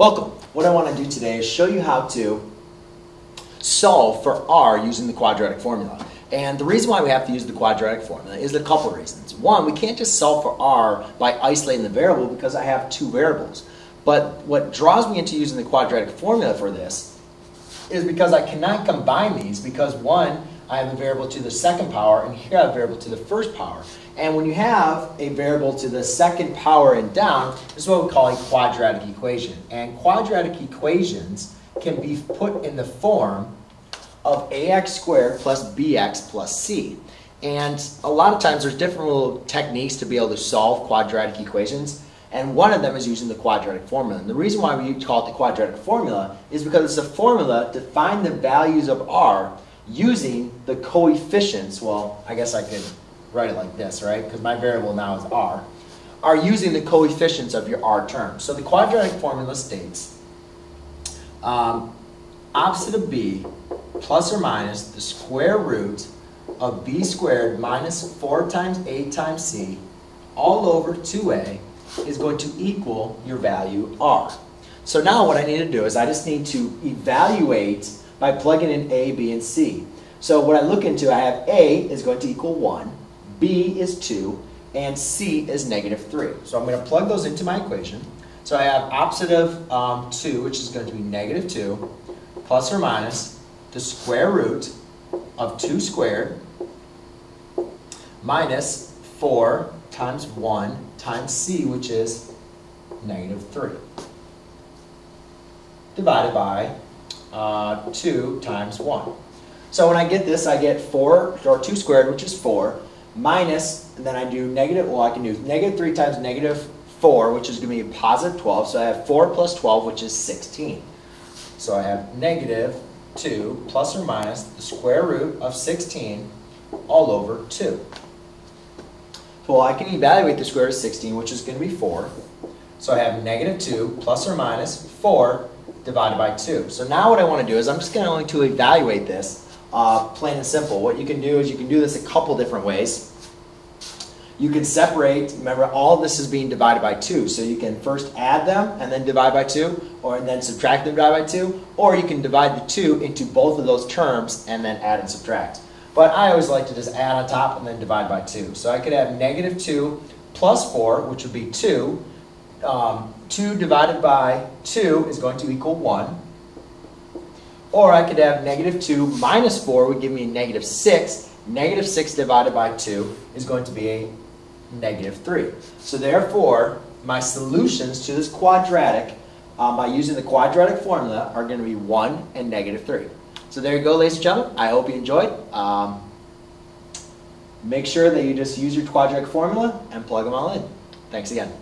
Welcome. What I want to do today is show you how to solve for r using the quadratic formula. And the reason why we have to use the quadratic formula is a couple reasons. One, we can't just solve for r by isolating the variable because I have two variables. But what draws me into using the quadratic formula for this is because I cannot combine these because one, I have a variable to the second power, and here I have a variable to the first power. And when you have a variable to the second power and down, this is what we call a quadratic equation. And quadratic equations can be put in the form of ax squared plus bx plus c. And a lot of times there's different little techniques to be able to solve quadratic equations. And one of them is using the quadratic formula. And the reason why we call it the quadratic formula is because it's a formula to find the values of r using the coefficients. Well, I guess I could write it like this, right? Because my variable now is r, are using the coefficients of your r terms. So the quadratic formula states um, opposite of b plus or minus the square root of b squared minus 4 times a times c all over 2a is going to equal your value r. So now what I need to do is I just need to evaluate by plugging in a, b, and c. So what I look into, I have a is going to equal 1, B is 2, and C is negative 3. So I'm going to plug those into my equation. So I have opposite of um, 2, which is going to be negative 2, plus or minus the square root of 2 squared minus 4 times 1 times C, which is negative 3, divided by uh, 2 times 1. So when I get this, I get 4, or 2 squared, which is 4, minus, and then I do negative, well, I can do negative 3 times negative 4, which is going to be positive 12. So I have 4 plus 12, which is 16. So I have negative 2 plus or minus the square root of 16 all over 2. Well, I can evaluate the square root of 16, which is going to be 4. So I have negative 2 plus or minus 4 divided by 2. So now what I want to do is I'm just going to evaluate this uh, plain and simple. What you can do is you can do this a couple different ways. You can separate, remember all this is being divided by 2, so you can first add them and then divide by 2, or and then subtract them divide by 2, or you can divide the 2 into both of those terms and then add and subtract. But I always like to just add on top and then divide by 2. So I could have negative 2 plus 4, which would be 2. Um, 2 divided by 2 is going to equal 1. Or I could have negative 2 minus 4 would give me negative 6. Negative 6 divided by 2 is going to be a negative 3. So therefore, my solutions to this quadratic um, by using the quadratic formula are going to be 1 and negative 3. So there you go, ladies and gentlemen. I hope you enjoyed. Um, make sure that you just use your quadratic formula and plug them all in. Thanks again.